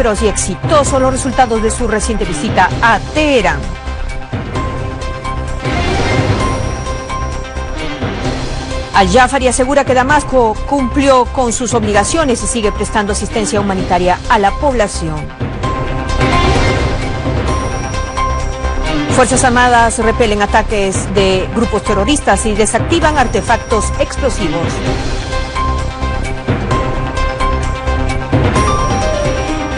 fructíferos y exitosos los resultados de su reciente visita a Teherán. Al-Jafari asegura que Damasco cumplió con sus obligaciones y sigue prestando asistencia humanitaria a la población. Fuerzas Armadas repelen ataques de grupos terroristas y desactivan artefactos explosivos.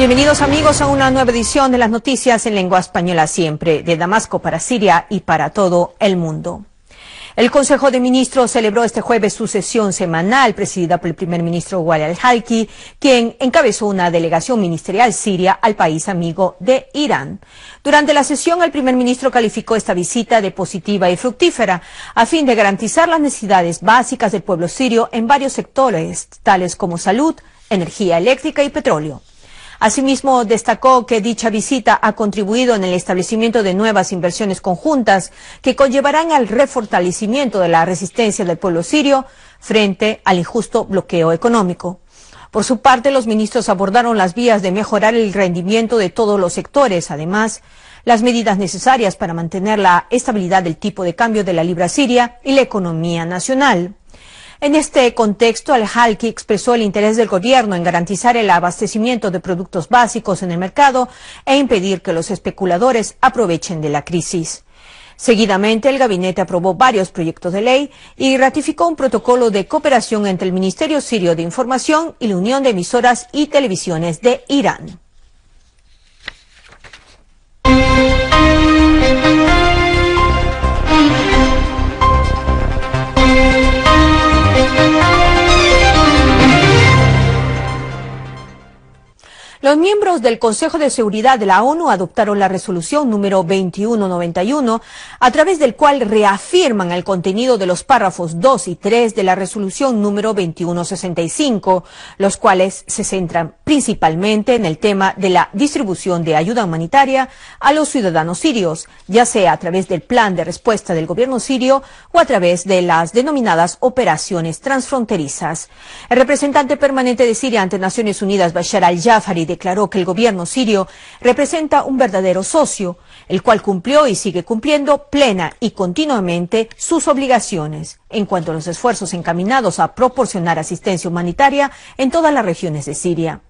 Bienvenidos amigos a una nueva edición de las noticias en lengua española siempre, de Damasco para Siria y para todo el mundo. El Consejo de Ministros celebró este jueves su sesión semanal presidida por el primer ministro Wali al-Halki, quien encabezó una delegación ministerial siria al país amigo de Irán. Durante la sesión, el primer ministro calificó esta visita de positiva y fructífera a fin de garantizar las necesidades básicas del pueblo sirio en varios sectores, tales como salud, energía eléctrica y petróleo. Asimismo, destacó que dicha visita ha contribuido en el establecimiento de nuevas inversiones conjuntas que conllevarán al refortalecimiento de la resistencia del pueblo sirio frente al injusto bloqueo económico. Por su parte, los ministros abordaron las vías de mejorar el rendimiento de todos los sectores, además, las medidas necesarias para mantener la estabilidad del tipo de cambio de la libra siria y la economía nacional. En este contexto, Al-Halki expresó el interés del gobierno en garantizar el abastecimiento de productos básicos en el mercado e impedir que los especuladores aprovechen de la crisis. Seguidamente, el gabinete aprobó varios proyectos de ley y ratificó un protocolo de cooperación entre el Ministerio Sirio de Información y la Unión de Emisoras y Televisiones de Irán. Los miembros del Consejo de Seguridad de la ONU adoptaron la resolución número 2191, a través del cual reafirman el contenido de los párrafos 2 y 3 de la resolución número 2165, los cuales se centran principalmente en el tema de la distribución de ayuda humanitaria a los ciudadanos sirios, ya sea a través del plan de respuesta del gobierno sirio o a través de las denominadas operaciones transfronterizas. El representante permanente de Siria ante Naciones Unidas, Bashar al-Jafari, declaró que el gobierno sirio representa un verdadero socio, el cual cumplió y sigue cumpliendo plena y continuamente sus obligaciones en cuanto a los esfuerzos encaminados a proporcionar asistencia humanitaria en todas las regiones de Siria.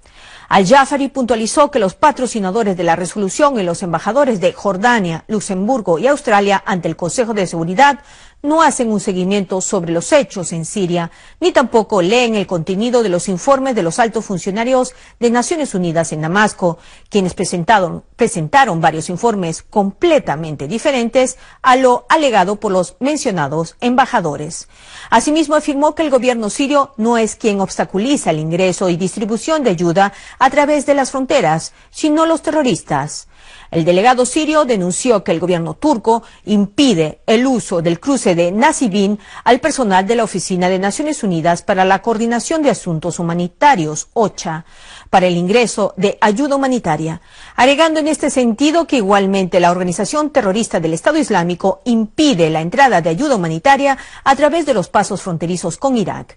Al-Jafari puntualizó que los patrocinadores de la resolución y los embajadores de Jordania, Luxemburgo y Australia ante el Consejo de Seguridad no hacen un seguimiento sobre los hechos en Siria, ni tampoco leen el contenido de los informes de los altos funcionarios de Naciones Unidas en Damasco, quienes presentaron, presentaron varios informes completamente diferentes a lo alegado por los mencionados embajadores. Asimismo, afirmó que el gobierno sirio no es quien obstaculiza el ingreso y distribución de ayuda a través de las fronteras, sino los terroristas. El delegado sirio denunció que el gobierno turco impide el uso del cruce de Nasibin al personal de la Oficina de Naciones Unidas para la Coordinación de Asuntos Humanitarios, OCHA, para el ingreso de ayuda humanitaria, agregando en este sentido que igualmente la organización terrorista del Estado Islámico impide la entrada de ayuda humanitaria a través de los pasos fronterizos con Irak.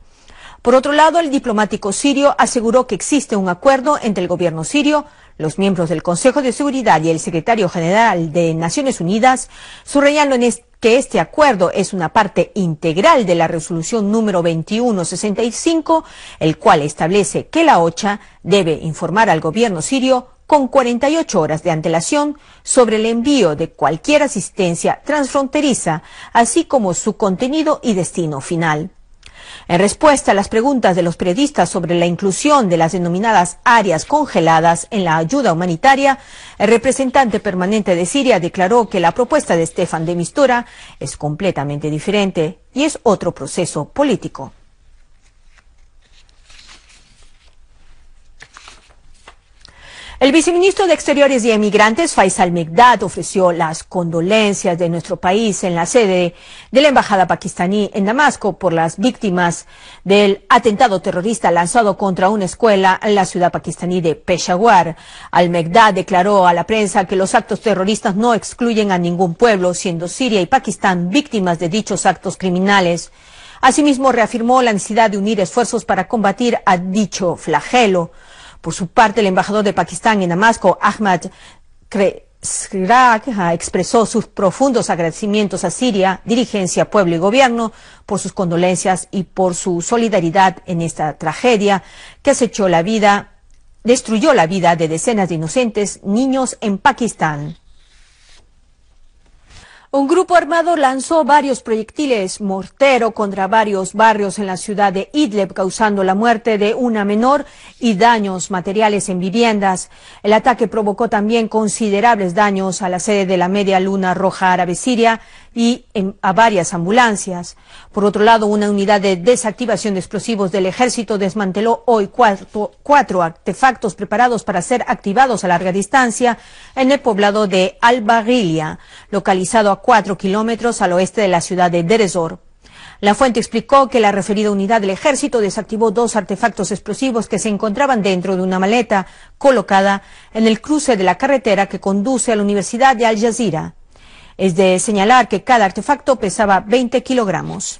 Por otro lado, el diplomático sirio aseguró que existe un acuerdo entre el gobierno sirio, los miembros del Consejo de Seguridad y el secretario general de Naciones Unidas, subrayando que este acuerdo es una parte integral de la resolución número 2165, el cual establece que la OCHA debe informar al gobierno sirio con 48 horas de antelación sobre el envío de cualquier asistencia transfronteriza, así como su contenido y destino final. En respuesta a las preguntas de los periodistas sobre la inclusión de las denominadas áreas congeladas en la ayuda humanitaria, el representante permanente de Siria declaró que la propuesta de Stefan de Mistura es completamente diferente y es otro proceso político. El viceministro de Exteriores y Emigrantes, Faisal Migdad, ofreció las condolencias de nuestro país en la sede de la Embajada pakistaní en Damasco por las víctimas del atentado terrorista lanzado contra una escuela en la ciudad pakistaní de Peshawar. Al-Migdad declaró a la prensa que los actos terroristas no excluyen a ningún pueblo, siendo Siria y Pakistán víctimas de dichos actos criminales. Asimismo, reafirmó la necesidad de unir esfuerzos para combatir a dicho flagelo. Por su parte, el embajador de Pakistán en Damasco, Ahmad Srak expresó sus profundos agradecimientos a Siria, dirigencia, pueblo y gobierno por sus condolencias y por su solidaridad en esta tragedia que acechó la vida, destruyó la vida de decenas de inocentes niños en Pakistán. Un grupo armado lanzó varios proyectiles mortero contra varios barrios en la ciudad de Idlib, causando la muerte de una menor y daños materiales en viviendas. El ataque provocó también considerables daños a la sede de la Media Luna Roja Árabe Siria y a varias ambulancias. Por otro lado, una unidad de desactivación de explosivos del ejército desmanteló hoy cuatro, cuatro artefactos preparados para ser activados a larga distancia en el poblado de Al-Baghilia, localizado a cuatro kilómetros al oeste de la ciudad de Derezor. La fuente explicó que la referida unidad del ejército desactivó dos artefactos explosivos que se encontraban dentro de una maleta colocada en el cruce de la carretera que conduce a la Universidad de Al Jazeera. Es de señalar que cada artefacto pesaba 20 kilogramos.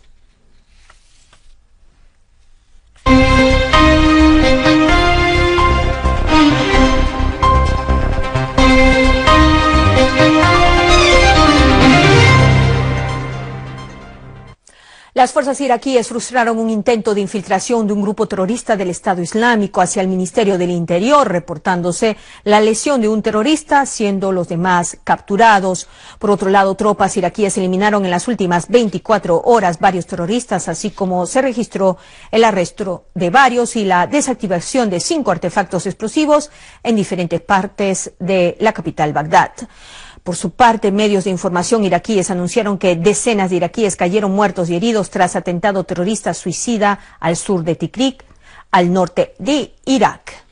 Las fuerzas iraquíes frustraron un intento de infiltración de un grupo terrorista del Estado Islámico hacia el Ministerio del Interior, reportándose la lesión de un terrorista, siendo los demás capturados. Por otro lado, tropas iraquíes eliminaron en las últimas 24 horas varios terroristas, así como se registró el arresto de varios y la desactivación de cinco artefactos explosivos en diferentes partes de la capital Bagdad. Por su parte, medios de información iraquíes anunciaron que decenas de iraquíes cayeron muertos y heridos tras atentado terrorista suicida al sur de Tikrik, al norte de Irak.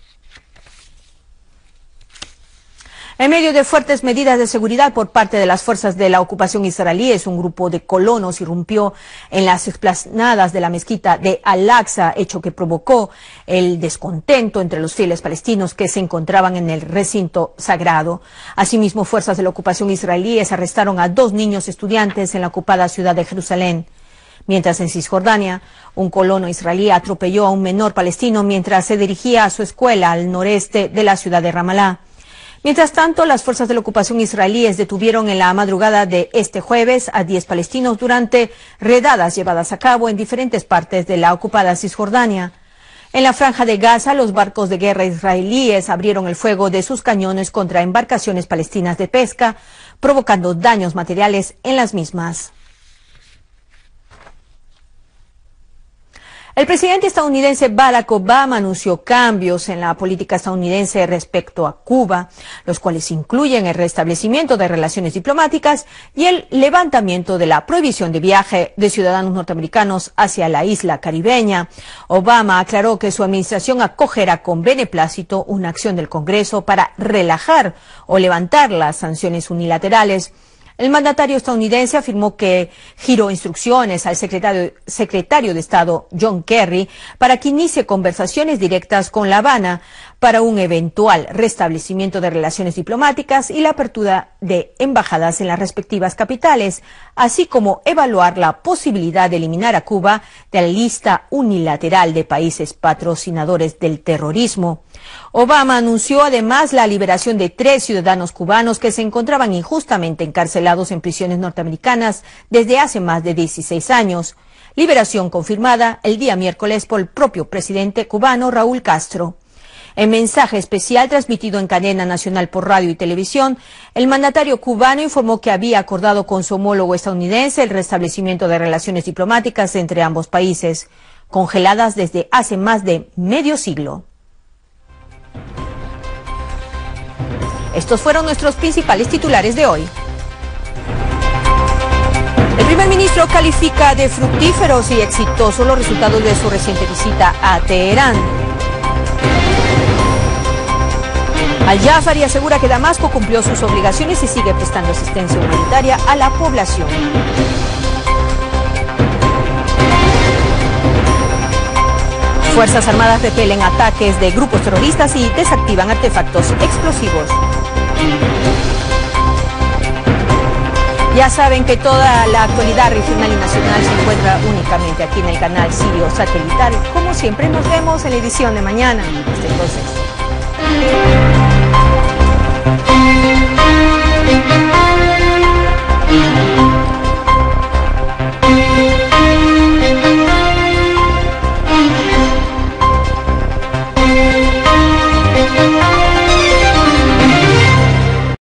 En medio de fuertes medidas de seguridad por parte de las fuerzas de la ocupación israelíes, un grupo de colonos irrumpió en las explanadas de la mezquita de Al-Aqsa, hecho que provocó el descontento entre los fieles palestinos que se encontraban en el recinto sagrado. Asimismo, fuerzas de la ocupación israelíes arrestaron a dos niños estudiantes en la ocupada ciudad de Jerusalén. Mientras en Cisjordania, un colono israelí atropelló a un menor palestino mientras se dirigía a su escuela al noreste de la ciudad de Ramallah. Mientras tanto, las fuerzas de la ocupación israelíes detuvieron en la madrugada de este jueves a 10 palestinos durante redadas llevadas a cabo en diferentes partes de la ocupada Cisjordania. En la franja de Gaza, los barcos de guerra israelíes abrieron el fuego de sus cañones contra embarcaciones palestinas de pesca, provocando daños materiales en las mismas. El presidente estadounidense Barack Obama anunció cambios en la política estadounidense respecto a Cuba, los cuales incluyen el restablecimiento de relaciones diplomáticas y el levantamiento de la prohibición de viaje de ciudadanos norteamericanos hacia la isla caribeña. Obama aclaró que su administración acogerá con beneplácito una acción del Congreso para relajar o levantar las sanciones unilaterales. El mandatario estadounidense afirmó que giró instrucciones al secretario, secretario, de Estado John Kerry para que inicie conversaciones directas con La Habana para un eventual restablecimiento de relaciones diplomáticas y la apertura de embajadas en las respectivas capitales, así como evaluar la posibilidad de eliminar a Cuba de la lista unilateral de países patrocinadores del terrorismo. Obama anunció además la liberación de tres ciudadanos cubanos que se encontraban injustamente encarcelados en prisiones norteamericanas desde hace más de 16 años. Liberación confirmada el día miércoles por el propio presidente cubano Raúl Castro. En mensaje especial transmitido en cadena nacional por radio y televisión, el mandatario cubano informó que había acordado con su homólogo estadounidense el restablecimiento de relaciones diplomáticas entre ambos países, congeladas desde hace más de medio siglo. Estos fueron nuestros principales titulares de hoy. El primer ministro califica de fructíferos y exitosos los resultados de su reciente visita a Teherán. Al-Jafari asegura que Damasco cumplió sus obligaciones y sigue prestando asistencia humanitaria a la población. Fuerzas Armadas repelen ataques de grupos terroristas y desactivan artefactos explosivos. Ya saben que toda la actualidad regional y nacional se encuentra únicamente aquí en el canal Sirio Satelital. Como siempre, nos vemos en la edición de mañana. Hasta entonces. Thank you.